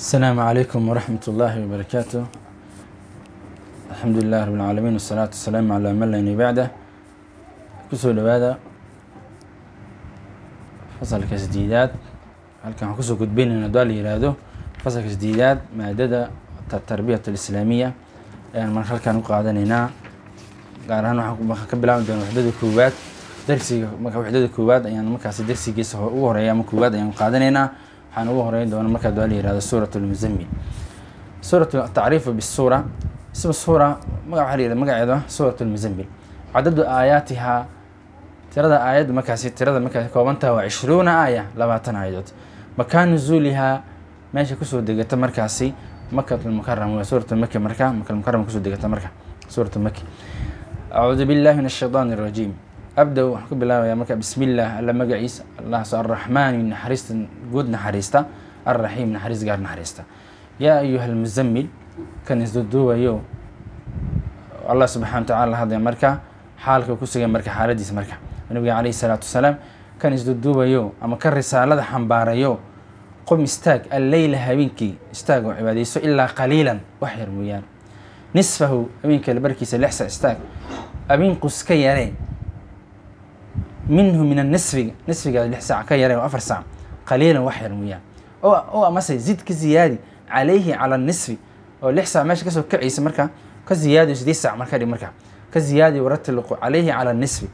السلام عليكم ورحمة الله وبركاته الحمد لله رب العالمين والصلاة والسلام على من لا نبي بعده kusoo dhawaada fasalka sideedaad halkan waxaan kusoo gudbinayna hadaa la yihahdo fasalka sideedaad maadada tarbiyat alislaamiya ayaan mar halkan u qaadanaynaa gaar ahaan waxaan ka bilaabi doona waxdada koowaad darsiga marka waxdada koowaad ayaan markaasi darsigiisa ugu horeeya ama koowaad ayaan qaadanaynaa waxaan ugu horeyn doona marka hadaa la yihahdo suurat lmuzamil suurat tacriifu bisuura isma suura maga waxa la yihahda magaceeda suurat lmuzamil cadadu aayaatihaa tirada aayadda markaasi tirada markaasi koobantaha waa cishruuna aaya labaatan aayadood. Makaan nuzuulihaa meesha ku soo degata markaasi makatulmukaram waa suuratu maki marka makatulmukaram ku soo degata marka suuratu maki acuudu billahi min ashaytaan الrajiim abda waxaan ku bilaabayaa marka bismi illah alla magaciisa allahso arraxmaani naxariista guud naxariista arraxiim naxariis gaar naxariista. Yaa ayuha almuzamil kan isduduubayo allah subxana wa tacala hadlaya marka xaalka ku sugan marka xaaladiisa marka. Nabiga calayhi salaatu wasalaam kan isduduubayo ama kan risaalada xambaarayo qom istaag alleyla habeenkii istaag oo cibaadeyso ilaa qaliilan wax yar mooyaan nisfahu habeenka barkiisa lix sac istaag abinqus ka yaree minhu min anisfiga nisfigaas lix sac ka yaree afar sac qaliilan wax yar mooyaan oo amase zid ka ziyaadi calayhi cala nisfi oo lix sac meesha ka soo kacaysa marka ka ziyaadi sideed sac marka dhig marka. Ka ziyaadi waratil calayhi cala nisfi.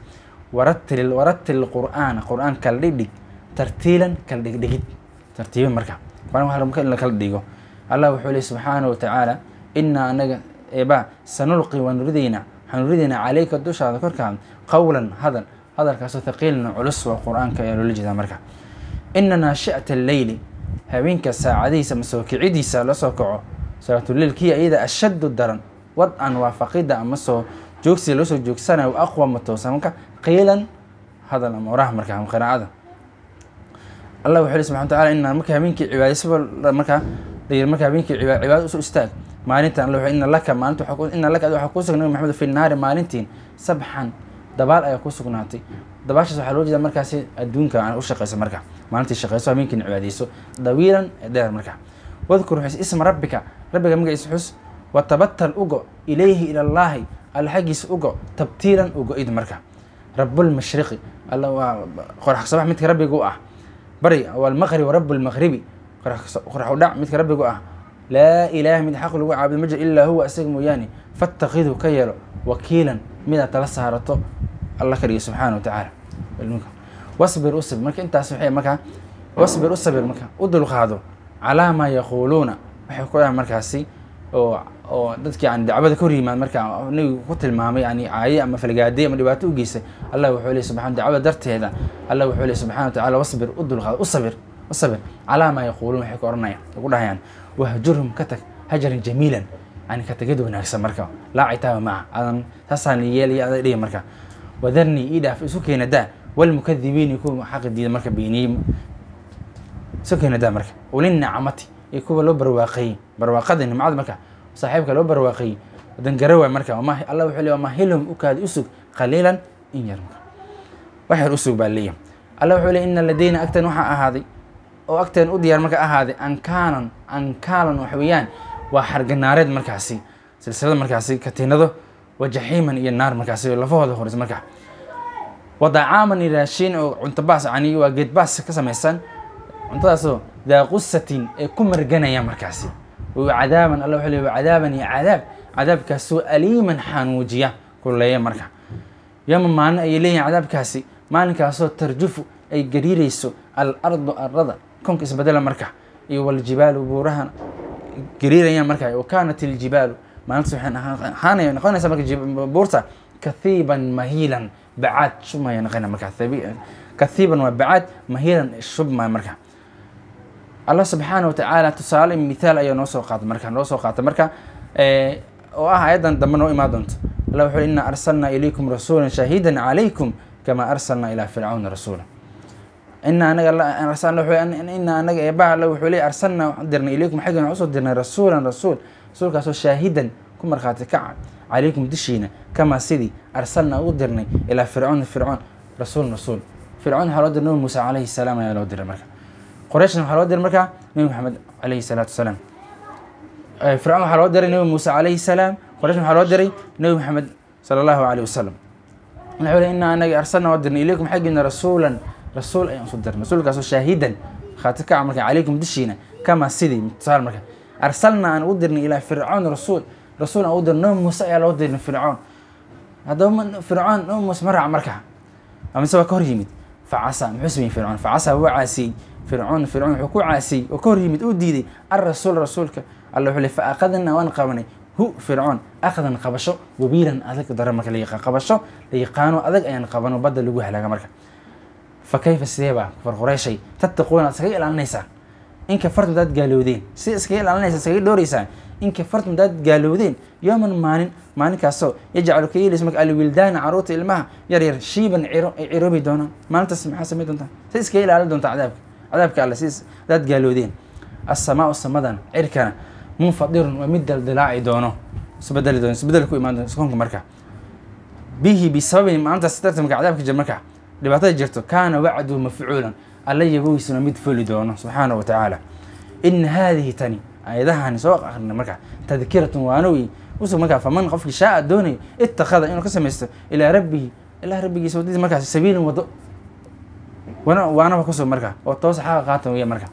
Waratil waratil qur'aana qur'aan kala dhigdhig tartiilan kala dhigdhigid tartiiba marka. Quraan waxa in la dhigo. Allah wuxuu leey subxaana wa tacaala inaa anaga eeba sanulqi waan ridaynaa waxaan ridaynaa calayka dushaada korkaada qowlan hadal hadalkaasoo thaqiilan culus waa qur'aanka ayaa loola jeedaa marka. Ina naashi'ata alleyli habeenka saacadihiisa ama soo kicidiisa la kaco. Salaatuleilkii iyada ashaddu daran wad-an waafaqida ama soo joogsiga loo soo joogsanayo aqwama toosan. Marka qiilan hadal ama oraha marka ama qiraacada allah wuxuu ley subxana wataala inaa marka habeenkii cibaadaysaba markaa layiri marka habeenkii cibaad cibaada u soo istaag. Maalintan alla ina laka maalinta ina laka waxaa kuu sugnay maxamed fi naari maalintiin sabxan dabaal ayaa ku sugnaatay. Dabaashaas waxaa loo jeeda markaasi adduunka aan u shaqeyso marka. Maalintii shaqeyso habeenkiina cibaadeyso dawiilan dheer marka. Wadkur xus isma rabbika. Rabbiga magaciisa xus watabatal ugo ilayhi ila llaahi alla xaggiisa ugo tabtiilan ugo-id marka. Rabulmashriqi alla waa qorax sabax midka rabbiga u ah. Bari walmaqrib rabulmaqribi qorax u dhac midka rabbiga u ah. Laa ilaaha mid xaq lagu caabudo ma jir ilaa huwa isaga mooyaane. Fattakidu ka yeelo wakiilan. Midaad tala saarato alla ka dhiga subxaana wa tacaala. Wasbir usabir marka intaas waxay markaa wasbir u sabir marka u dulqaado calaa maa yaquuluuna. Waxay ku dhahan markaasi oo oo dadki yani dacwada ka hor yimaad marka nabigu ku tilmaamay yani caaye ama falgaade ama dhibaato u geystay allah wuxuu ley subxana dacwada darteeda. Allah wuxuu ley subxana wa tacala wasbir u dulqaado. U sabir u sabir calaa maa yaquuluun waxay ku oranayaan ku dhahayaan wahjurhum ka tag hajaran jamiilan. Yani ka tegid wanaagsan marka. Laa citaaba maca adan saasaan yeelaya ada dhihi marka wadarnii ii dhaaf isu keena daa. Walmukadibiini kuwa xaqi diida marka beeniyey isu keena daa marka. Ulin nicmati iyo kuwa loo barwaaqeeyey barwaaqada nimcada marka. Saaxiibka loo barwaaqeeyey dangarawa marka. Alla wuxuu leey mahilhum ukaadi usug qaliilan in yar marka. Wax yar usug baa leeyahay. Alla wuxuu leey ina ladayna agteen waxaa ahaaday oo agteen u diyaar marka ahaaday ankaanan ankaalan wax weeyaan waa xarganaareed markaasi. Silsilada markaasi katiinado wa jaxiiman iyo naar markaasi lafahooda horeysa marka. Wadacaaman raashiin oo cunto baas yani waa geed baas ka samaysan. Cuntadaasoo daa qusatin ee ku marganaya markaasi. Cadaaban alla wuxuu leey cadaaban iyo cadaab. Cadaabkaasoo aliiman xanuujiya kuleeya marka. Yoma maalin ayay leeyihiin cadaabkaasi. Maalinkaasoo tarjufu ay gariireyso al ardu arada konka isbedela marka. Iyo waljibaalu buurahan gariirayaan marka. Wa kaanat iljibaalu maalintaas waxay ahaanaya noqonaysa marka buurta kathiiban mahiilan bacaad shubmaya noqona marka kathiiban waa bacaad mahiilan shubmaya marka. Allah subxaana wa tacaala tusaale mithaal ayaa noo soo marka noo soo marka oo ah ayadan dambe noo imaan doonto. Allah wuxuu ina arsalnaa ilaykum rasuula shaahidan calaykum kama arsalnaa ilaa fircawna rasuula ina anaga ina anaga eebaha alla wuxuu leey arsalnaa waxaan dirnay ilaykum xaggan waxaan u soo dirnay rasuulan rasuul. Rasuulkaasoo shaahidan ku markhaati kaca calaykum dushiina kamaa sidii arsalnaa u dirnay ilaa fircawna fircoon. Rasuul rasuul. Fircoon waxaa loo diray nabi muuse calayhi salaam ayaa loo diray marka. Qorayshna waxaa loo diray markaa nabi maxamed calayhi salaatu wasalaam fircoon waxaa loo diray nebi muuse calayhi salaam. Qoraysh waxaa loo diray nebi maxamed sala allahu alayh wasalam wuxuu le inaa anaga arsalna waa dirnay ilaykum xaggiina rasuulan rasuul ayaan usu dirnay. Rasuulkaasoo shaahidan khaati kaca marka calaykum dushiina kama sidii tusaal marka arsalna aan u dirnay ilaa fircoon rasuul. Rasuul aan u dirnay nebi muuse ayaa loo dirnay fircoon. Haddaba fircoon nebi muuse ma raac marka. Amise waa ka hor yimid. Facasa muxuu sameeyey fircoon? Facasa waa caasiyey. Fircoon fircoon wuxuu ku caasiyey. Oo ka hor yimid uu diiday alrasuul rasuulka. Alla wuxuu le fa aqadna waan qabanay. Hu fircoon akhdan qabasho wabiilan adag dare marka la qabasho la adag ayaan qabano badda lagu halaaga marka fa kayfa sidee baa kufar qureyshay tattaquuna ad iskaga ilaalinaysaa in kafartum daad gaalowdeen sida iskaga ilaalinaysa iskaga dhowraysaa in kafartum daad gaalowdeen yooman maalin maalinkaasoo yajcalu ka yeelaysa marka alwildaana carruurta ilmaha yar yar shiiban ciro ay ciroobi doonaan maalintaas maxaa samayn doontaa si iskaga ilaalin doontaa cadaabka cadaabka alle si daad gaalowdeen assamaau samadan cirkana munfadirun waa mid daldilaaci doono isbedeli doono isbeddel ku imaan doono sokonka marka bihi bisababi maalintaas darta marka cadaabka jir marka dhibaatada jirto kaana wacduhu mafcuulan. Alla yabowiisuna mid fuli doono subxaana wa tacaala. Ina haadihi tani aayadahani soo akhrina marka tadkiratun waanowi usug markaa faman qofkii shaaa doonayo ittakhada inuu ka samaysto ilaa rabbihi ilaa rabbigiisa wadadiisa markaas sabiilin wado. Wana waanaba kusug marka oo toos xaqa qaata weya marka.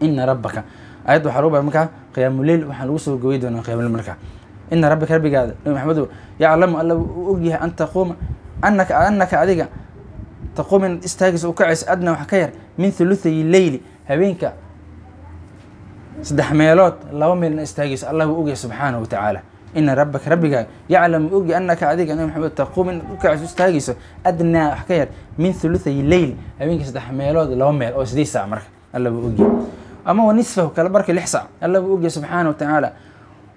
Ina rabbaka ayadda waxaa lagu baa markaa qiyaamuleil waxaa lagu soo gooyi doonaa qiyamuleyl marka. Ina rabbika rabbigaada nabi maxamedow yaclamu alla uu ogyahay an taquuma anaka anaka adiga taquuma inaad istaagayso u kacayso adna wax ka yar min thuluthayi leyli habeenka saddex meelood laba meelna istaagayso allah wuu ogyahay subxaana wa tacaala. Ina rabbaka rabbigaaga yaclamu ogyahay anaka adiga nabi maxamed taquuma inaad u kacayso istaagayso adnaa wax ka yar min thuluthayi leyli habeenka saddex meelood laba meel oo sideed saac marka allah wuu ogyahay. Ama wa nisfahu kala barka lix sac alla buu ogyahay subxaana wa tacaala.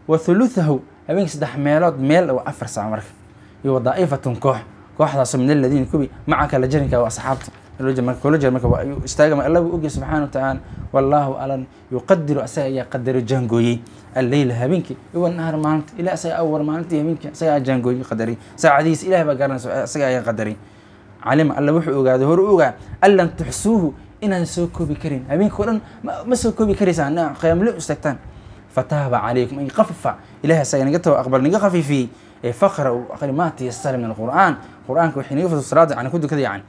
Wa thuluthahu habeenka saddex meelood meel waa afar sac marka. Iyo wa daa'ifatun koox kooxdaasoo min aladiina kubi macaka la jarinka waa asxaabta kula jir marka istaaga alla buu ogyahay subxaana wa tacaala wallaahu alan yuqadiru asaga ayaa qadaro jaangooyey. Alleyla habeenkii iwa nahar maalinta ilah asaga awar maalintii habeenkii asaga jaangooyey qadaray saacadihiisa ilaah baa garanaysa asaga ayaa qadaray calima alla wuxuu ogaaday hore ogaa an lan tuxsuuhu inaan soo koobi karin. Habeenka o dhan ma soo koobi karaysaan? Qiyaamle istaagtaan fataaba calaykum ay qafafa ilahi asaga naga tawa aqbal naga khafiifiyey uu aqri maa tiyasara min alqur'aan. Qur'aanka waxay naga salaada yani ku yani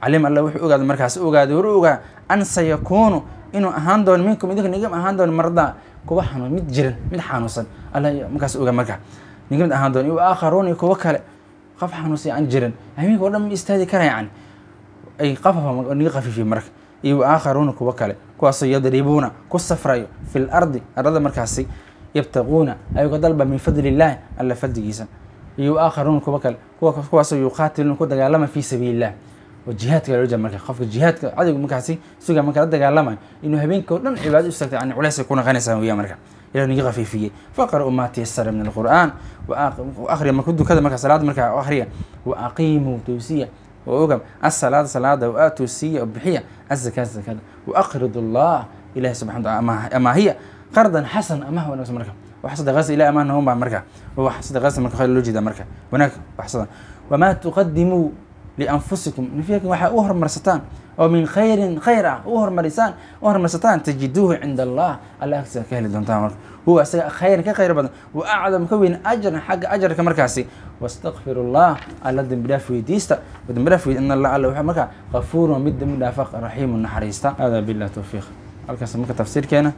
calim alla wuxuu ogaaday markaas ogaaday hore ogaa an sayakuunu inuu ahaan doono minkum idinka nigam ahaan doono mardaa kuwa xanuun mid jiran mid xanuunsan. Alla markaas ogaa marka. Niga mid ahaan doono iyo aakharuun iyo kuwa kale qof xanuunsan aan jiran habeenka o dhan ma istaadi kara yani ay qafafa naga khafiifiyey marka. Iyo aakharuuna kuwa kale kuwaasoo yadribuuna ku safrayo fi lardi arada markaasi yabtaquuna ayagoo dalba min fadli illaahi alla fadligiisa. Iyo aakharuuna kuwa kale kuwaasoo yuqaatiluuna ku dagaalama fi sabiili illah oo jihaadka loo jeeda marka qofka jihaadka cadowga markaasi suga marka la dagaalamayo inuu habeenka o dhan cibaado u istagta yani culays ay ku naqanaysaa weya marka. Ilah naga khafiifiyey. Faqra'u maa tiyasara min alqur'aan akhriya marka dukada marka salaada marka akhriya wa aqiimuu towsiya oo ogam asalaada salaada wa aatuu siiya oo bixiya azakaat zakada wa aqridu allah ilahi subxana wataala amaahiya qardan xasan amaha wanaagsan marka. Wax sadaqaasa ilahi amaan noon baa marka. Wax sadaqaasa marka khayr loo jeeda marka. Wanaag waxsada wamaa tuqadimuu lianfusikum nafyakum waxaa u hormarsataan. Oo min khayrin khayr ah u hormarisaan u hormarsataan. Tajiduuhu cinda allah alla agtiisa ka heli doontaan marka. Huwa isaga khayran ka khayr badan. Wa acdam ka weyn ajran xagga ajarka markaasi. Wastakfiru llah alla dembi dhaaf weydiista. Dembi dhaaf in allah alla wuxuu markaa gafuurun mid dembi dhaafa raxiimu naxariista. Hada billahi towfiiq halkaas marka tafsiirkeena